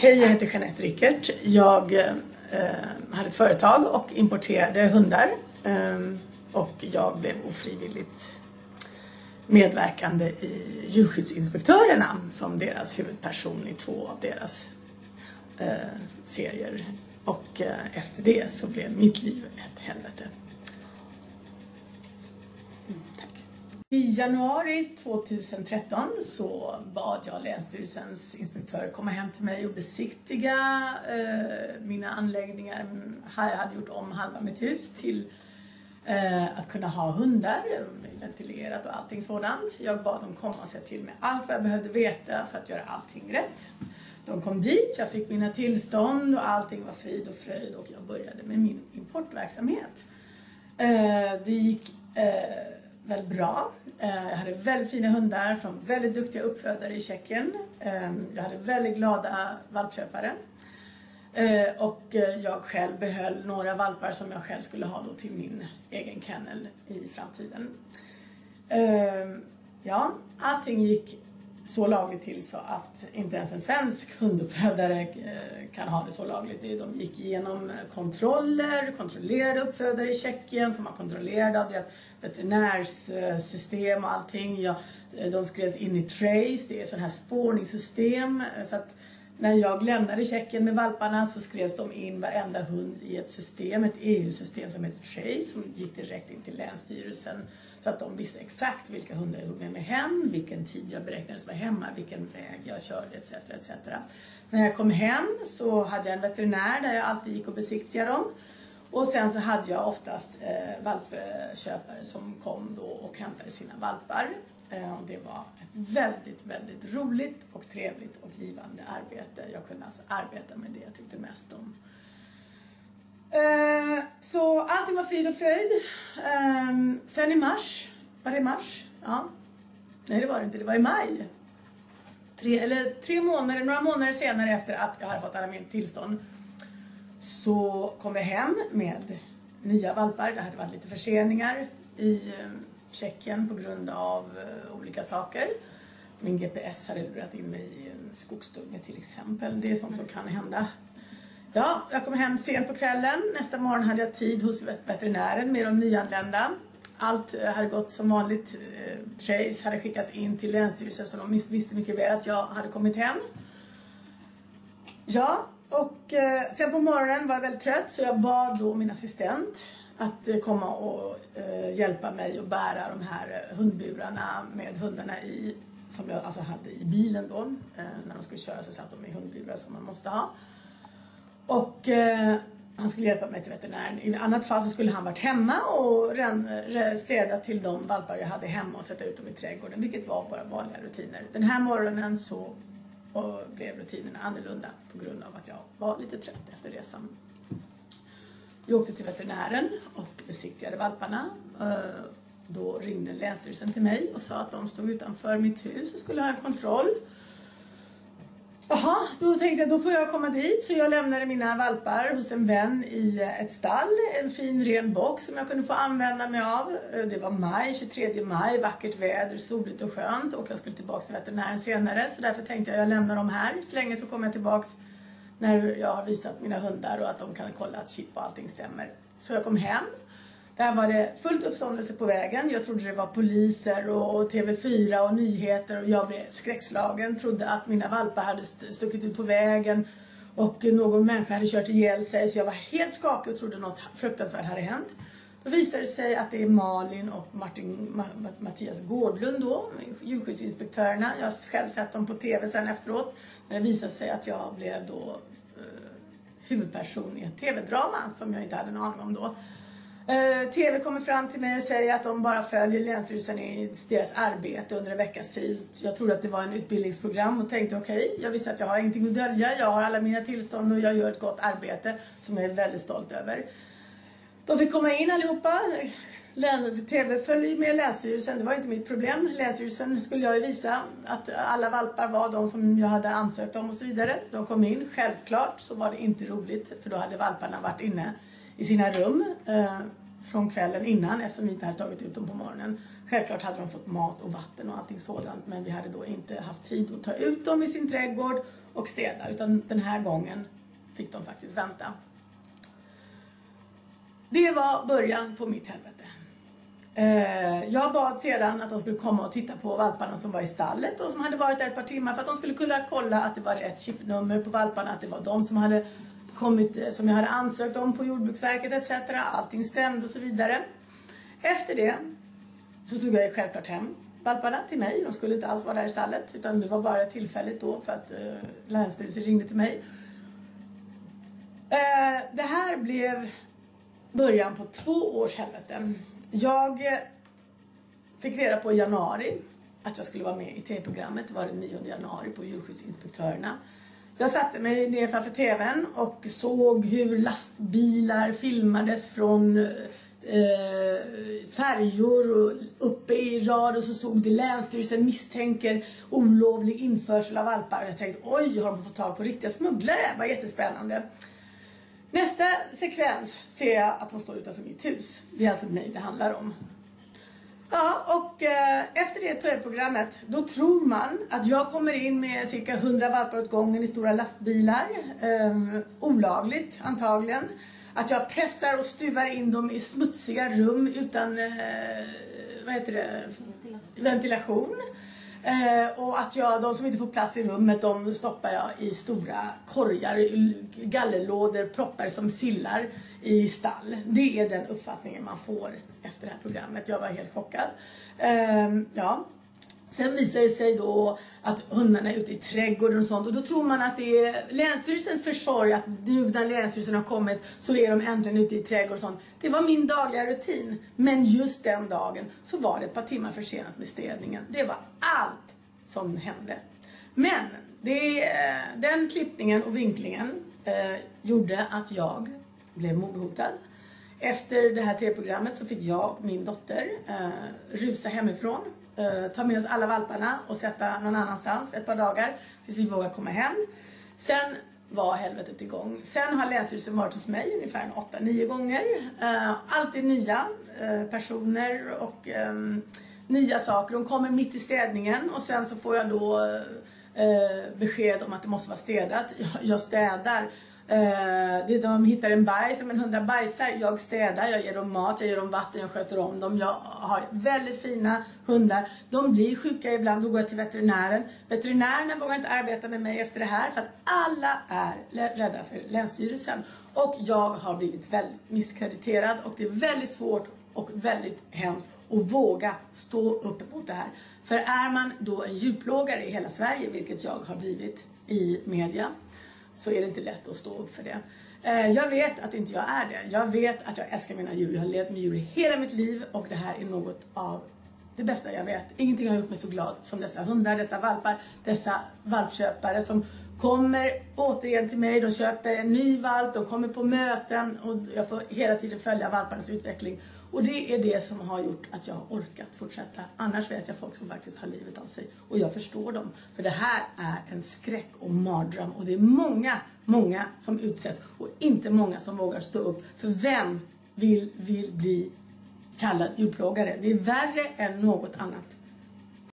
Hej, jag heter Jeanette Rickert. Jag eh, hade ett företag och importerade hundar. Eh, och jag blev ofrivilligt medverkande i Djurskyddsinspektörerna som deras huvudperson i två av deras eh, serier. Och eh, efter det så blev mitt liv ett helvete. I januari 2013 så bad jag Länsstyrelsens inspektör komma hem till mig och besiktiga eh, mina anläggningar. Jag hade gjort om halva mitt hus till eh, att kunna ha hundar, ventilerat och allting sådant. Jag bad dem komma och säga till mig allt vad jag behövde veta för att göra allting rätt. De kom dit, jag fick mina tillstånd och allting var frid och fröjd och jag började med min importverksamhet. Eh, det gick eh, väldigt bra. Eh, jag hade väldigt fina hundar från väldigt duktiga uppfödare i Tjeckien. Eh, jag hade väldigt glada valpköpare. Eh, och jag själv behöll några valpar som jag själv skulle ha då till min egen kennel i framtiden. Ja, allting gick så lagligt till så att inte ens en svensk hunduppfödare eh, kan ha det så lagligt. De gick igenom eh, kontroller, kontrollerade uppfödare i Tjeckien som var kontrollerade av deras veterinärsystem och allting. Ja, eh, de skrevs in i Trace, det är sådana här spårningssystem. Så att när jag lämnade Tjeckien med valparna så skrevs de in varenda hund i ett system, ett EU-system som heter Trace som gick direkt in till Länsstyrelsen så att de visste exakt vilka hundar jag tog med mig hem, vilken tid jag beräknades vara hemma, vilken väg jag körde etc. etc. När jag kom hem så hade jag en veterinär där jag alltid gick och besiktigade dem. Och sen så hade jag oftast eh, valpköpare som kom då och hämtade sina valpar. Eh, och det var ett väldigt, väldigt roligt och trevligt och givande arbete. Jag kunde alltså arbeta med det jag tyckte mest om. Eh, så allting var frid och fröjd. Ehm, sen i mars, var det i mars? Ja. Nej det var det inte, det var i maj. Tre, eller tre månader, några månader senare efter att jag hade fått alla mina tillstånd så kom jag hem med nya valpar. Det hade varit lite förseningar i ehm, Tjeckien på grund av eh, olika saker. Min GPS hade lurat in mig i en skogsdunge till exempel. Det är sånt som kan hända. Ja, jag kom hem sent på kvällen. Nästa morgon hade jag tid hos veterinären med de nyanlända. Allt eh, hade gått som vanligt. Eh, Trace hade skickats in till Länsstyrelsen så de visste mycket väl att jag hade kommit hem. Ja, och sen på morgonen var jag väldigt trött så jag bad då min assistent att eh, komma och eh, hjälpa mig att bära de här eh, hundburarna med hundarna i, som jag alltså hade i bilen då. Eh, när de skulle köra så satt de i hundburar som man måste ha. Och eh, han skulle hjälpa mig till veterinären. I annat fall så skulle han varit hemma och städa till de valpar jag hade hemma och sätta ut dem i trädgården, vilket var våra vanliga rutiner. Den här morgonen så blev rutinerna annorlunda på grund av att jag var lite trött efter resan jag åkte till veterinären och besiktigade valparna. Eh, då ringde Länsstyrelsen till mig och sa att de stod utanför mitt hus och skulle ha en kontroll. Jaha, då tänkte jag då får jag komma dit. Så jag lämnade mina valpar hos en vän i ett stall. En fin ren box som jag kunde få använda mig av. Eh, det var maj, 23 maj, vackert väder, soligt och skönt. Och jag skulle tillbaka till veterinären senare. Så därför tänkte jag jag lämnar dem här. Så länge så kommer jag tillbaks när jag har visat mina hundar och att de kan kolla att chip och allting stämmer. Så jag kom hem. Där var det fullt uppståndelse på vägen. Jag trodde det var poliser och TV4 och nyheter och jag blev skräckslagen. Trodde att mina valpar hade stuckit ut på vägen och någon människa hade kört ihjäl sig. Så jag var helt skakig och trodde något fruktansvärt hade hänt. Då visar det sig att det är Malin och Martin, Mattias Gårdlund då, djurskyddsinspektörerna. Jag har själv sett dem på TV sen efteråt. När det visade sig att jag blev då eh, huvudperson i ett TV-drama som jag inte hade en aning om då. Eh, TV kommer fram till mig och säger att de bara följer Länsstyrelsen i deras arbete under en veckas tid. Jag trodde att det var en utbildningsprogram och tänkte okej, okay, jag visste att jag har ingenting att dölja. Jag har alla mina tillstånd och jag gör ett gott arbete som jag är väldigt stolt över. De fick komma in allihopa. TV följde med Länsstyrelsen, det var inte mitt problem. Länsstyrelsen skulle jag ju visa att alla valpar var de som jag hade ansökt om och så vidare. De kom in, självklart så var det inte roligt för då hade valparna varit inne i sina rum eh, från kvällen innan eftersom vi inte hade tagit ut dem på morgonen. Självklart hade de fått mat och vatten och allting sådant men vi hade då inte haft tid att ta ut dem i sin trädgård och städa utan den här gången fick de faktiskt vänta. Det var början på mitt helvete. Eh, jag bad sedan att de skulle komma och titta på valparna som var i stallet och som hade varit där ett par timmar för att de skulle kunna kolla att det var rätt chipnummer på valparna, att det var de som hade kommit, eh, som jag hade ansökt om på Jordbruksverket etc. Allting stämde och så vidare. Efter det så tog jag självklart hem valparna till mig. De skulle inte alls vara där i stallet utan det var bara tillfälligt då för att eh, Länsstyrelsen ringde till mig. Eh, det här blev början på två års helvete. Jag eh, fick reda på i januari att jag skulle vara med i tv-programmet. Det var den 9 januari på djurskyddsinspektörerna. Jag satte mig ner framför tvn och såg hur lastbilar filmades från eh, färjor och uppe i rad och så stod det Länsstyrelsen misstänker olovlig införsel av valpar. Och jag tänkte oj, har de fått tag på riktiga smugglare? Det var jättespännande. Nästa sekvens ser jag att hon står utanför mitt hus. Det är alltså mig det handlar om. Ja, och eh, efter det tv-programmet då tror man att jag kommer in med cirka 100 valpar åt gången i stora lastbilar. Eh, olagligt antagligen. Att jag pressar och stuvar in dem i smutsiga rum utan eh, vad heter det? ventilation. ventilation. Eh, och att jag, de som inte får plats i rummet, de stoppar jag i stora korgar, gallerlådor, proppar som sillar i stall. Det är den uppfattningen man får efter det här programmet. Jag var helt chockad. Eh, ja. Sen visar det sig då att hundarna är ute i trädgården och sånt och då tror man att det är Länsstyrelsens försorg att nu när Länsstyrelsen har kommit så är de äntligen ute i trädgården och sånt. Det var min dagliga rutin. Men just den dagen så var det ett par timmar försenat med städningen. Det var allt som hände. Men det, eh, den klippningen och vinklingen eh, gjorde att jag blev mordhotad. Efter det här tv-programmet så fick jag min dotter eh, rusa hemifrån eh, ta med oss alla valparna och sätta någon annanstans för ett par dagar tills vi vågar komma hem. Sen var helvetet igång. Sen har Länsstyrelsen varit hos mig ungefär 8-9 gånger. Eh, alltid nya eh, personer och eh, nya saker. De kommer mitt i städningen och sen så får jag då eh, eh besked om att det måste vara städat. Jag, jag städar Eh, de hittar en bajs, men hundar bajsar. Jag städar, jag ger dem mat, jag ger dem vatten, jag sköter om dem. Jag har väldigt fina hundar. De blir sjuka ibland, då går jag till veterinären. Veterinärerna vågar inte arbeta med mig efter det här för att alla är rädda för Länsstyrelsen. Och jag har blivit väldigt misskrediterad och det är väldigt svårt och väldigt hemskt att våga stå upp mot det här. För är man då en djurplågare i hela Sverige, vilket jag har blivit i media, så är det inte lätt att stå upp för det. Eh, jag vet att inte jag är det. Jag vet att jag älskar mina djur. Jag har levt med djur i hela mitt liv och det här är något av det bästa jag vet. Ingenting har gjort mig så glad som dessa hundar, dessa valpar, dessa valpköpare som kommer återigen till mig. De köper en ny valp, de kommer på möten och jag får hela tiden följa valparnas utveckling. Och det är det som har gjort att jag har orkat fortsätta. Annars vet jag folk som faktiskt har livet av sig. Och jag förstår dem. För det här är en skräck och mardröm. Och det är många, många som utsätts. Och inte många som vågar stå upp. För vem vill, vill bli kallad djurplågare? Det är värre än något annat.